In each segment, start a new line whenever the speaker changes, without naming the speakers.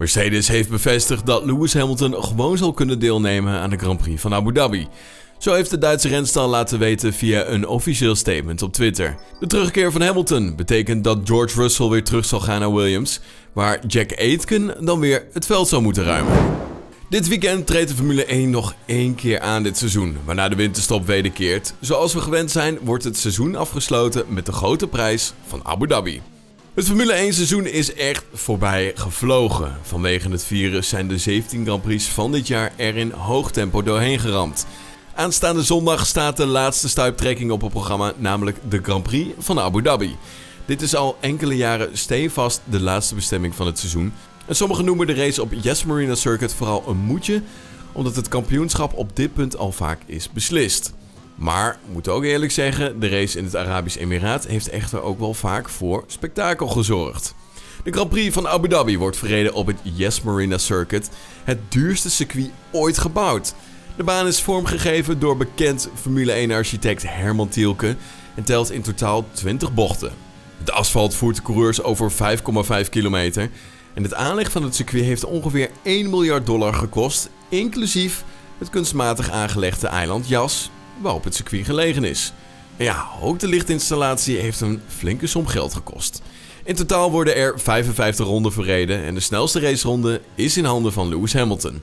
Mercedes heeft bevestigd dat Lewis Hamilton gewoon zal kunnen deelnemen aan de Grand Prix van Abu Dhabi. Zo heeft de Duitse renstal laten weten via een officieel statement op Twitter. De terugkeer van Hamilton betekent dat George Russell weer terug zal gaan naar Williams, waar Jack Aitken dan weer het veld zou moeten ruimen. Dit weekend treedt de Formule 1 nog één keer aan dit seizoen, waarna de winterstop wederkeert. Zoals we gewend zijn, wordt het seizoen afgesloten met de grote prijs van Abu Dhabi. Het Formule 1 seizoen is echt voorbij gevlogen. Vanwege het virus zijn de 17 Grand Prix van dit jaar er in hoog tempo doorheen geramd. Aanstaande zondag staat de laatste stuiptrekking op het programma, namelijk de Grand Prix van Abu Dhabi. Dit is al enkele jaren stevast de laatste bestemming van het seizoen. En sommigen noemen de race op Yes Marina Circuit vooral een moedje, omdat het kampioenschap op dit punt al vaak is beslist. Maar, moet ook eerlijk zeggen, de race in het Arabisch Emiraat heeft echter ook wel vaak voor spektakel gezorgd. De Grand Prix van Abu Dhabi wordt verreden op het Yes Marina Circuit, het duurste circuit ooit gebouwd. De baan is vormgegeven door bekend Formule 1-architect Herman Tielke en telt in totaal 20 bochten. Het asfalt voert de coureurs over 5,5 kilometer en het aanleg van het circuit heeft ongeveer 1 miljard dollar gekost, inclusief het kunstmatig aangelegde eiland Jas, waarop het circuit gelegen is. En ja, ook de lichtinstallatie heeft een flinke som geld gekost. In totaal worden er 55 ronden verreden en de snelste raceronde is in handen van Lewis Hamilton.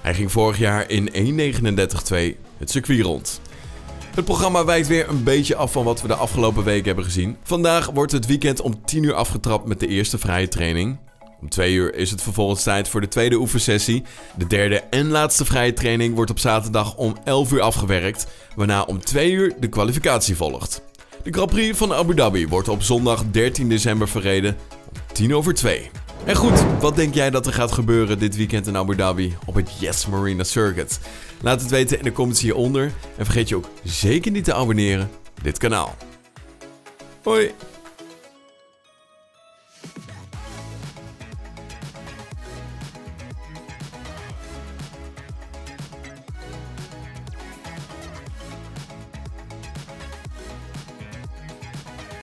Hij ging vorig jaar in 1.39.2 het circuit rond. Het programma wijkt weer een beetje af van wat we de afgelopen week hebben gezien. Vandaag wordt het weekend om 10 uur afgetrapt met de eerste vrije training. Om 2 uur is het vervolgens tijd voor de tweede oefensessie. De derde en laatste vrije training wordt op zaterdag om 11 uur afgewerkt, waarna om 2 uur de kwalificatie volgt. De Grand Prix van Abu Dhabi wordt op zondag 13 december verreden om 10 over 2. En goed, wat denk jij dat er gaat gebeuren dit weekend in Abu Dhabi op het Yes Marina Circuit? Laat het weten in de comments hieronder en vergeet je ook zeker niet te abonneren op dit kanaal. Hoi!